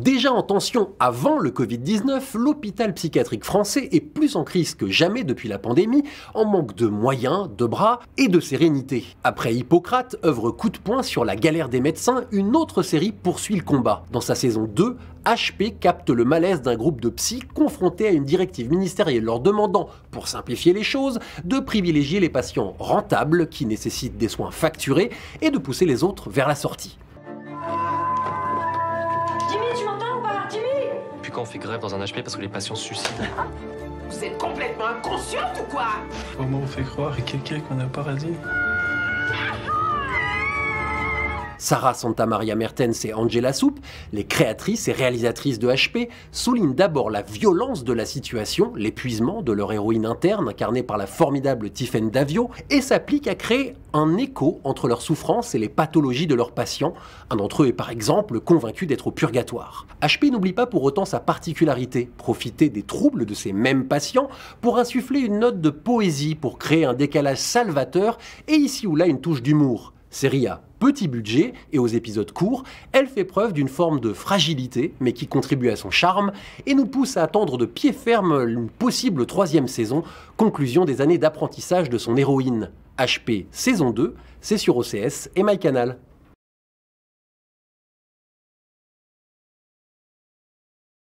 Déjà en tension avant le Covid-19, l'hôpital psychiatrique français est plus en crise que jamais depuis la pandémie, en manque de moyens, de bras et de sérénité. Après Hippocrate, œuvre coup de poing sur la galère des médecins, une autre série poursuit le combat. Dans sa saison 2, HP capte le malaise d'un groupe de psy confronté à une directive ministérielle leur demandant, pour simplifier les choses, de privilégier les patients rentables qui nécessitent des soins facturés et de pousser les autres vers la sortie. Quand on fait grève dans un HP parce que les patients se suicident. Vous êtes complètement inconsciente ou quoi? Comment on fait croire à quelqu'un qu'on a paradis? Sarah Santa Maria Mertens et Angela Soup, les créatrices et réalisatrices de HP, soulignent d'abord la violence de la situation, l'épuisement de leur héroïne interne incarnée par la formidable Tiffen Davio, et s'appliquent à créer un écho entre leurs souffrances et les pathologies de leurs patients. Un d'entre eux est par exemple convaincu d'être au purgatoire. HP n'oublie pas pour autant sa particularité, profiter des troubles de ces mêmes patients pour insuffler une note de poésie, pour créer un décalage salvateur et ici ou là une touche d'humour. Série à petit budget et aux épisodes courts, elle fait preuve d'une forme de fragilité, mais qui contribue à son charme et nous pousse à attendre de pied ferme une possible troisième saison, conclusion des années d'apprentissage de son héroïne. HP saison 2, c'est sur OCS et MyCanal.